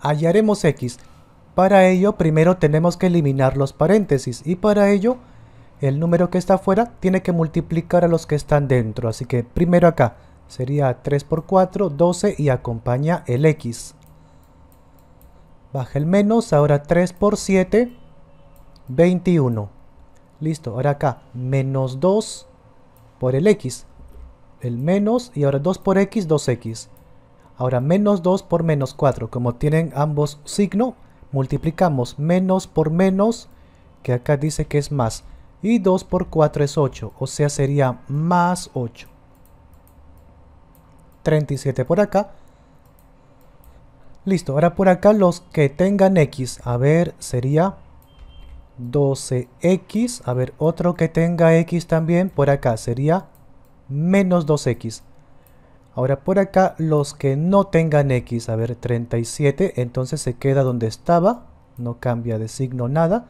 hallaremos x. Para ello, primero tenemos que eliminar los paréntesis y para ello, el número que está afuera tiene que multiplicar a los que están dentro. Así que primero acá sería 3 por 4, 12 y acompaña el x. Baja el menos, ahora 3 por 7, 21. Listo, ahora acá, menos 2 por el x. El menos y ahora 2 por x, 2x. Ahora menos 2 por menos 4. Como tienen ambos signo, multiplicamos menos por menos, que acá dice que es más. Y 2 por 4 es 8, o sea sería más 8. 37 por acá. Listo, ahora por acá los que tengan x, a ver, sería 12x. A ver, otro que tenga x también por acá sería menos 2x. Ahora por acá los que no tengan x, a ver, 37, entonces se queda donde estaba, no cambia de signo nada.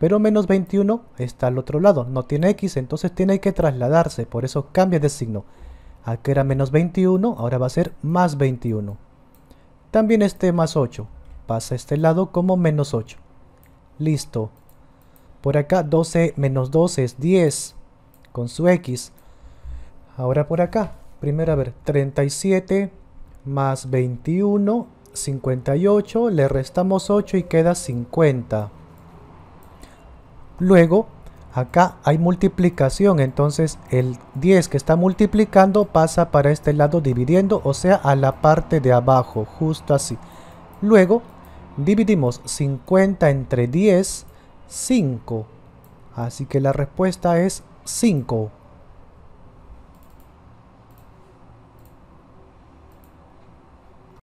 Pero menos 21 está al otro lado, no tiene x, entonces tiene que trasladarse, por eso cambia de signo. Aquí era menos 21, ahora va a ser más 21. También este más 8, pasa a este lado como menos 8. Listo. Por acá 12 menos 12 es 10 con su x. Ahora por acá, primero a ver, 37 más 21, 58, le restamos 8 y queda 50. Luego, acá hay multiplicación, entonces el 10 que está multiplicando pasa para este lado dividiendo, o sea, a la parte de abajo, justo así. Luego, dividimos 50 entre 10, 5. Así que la respuesta es 5.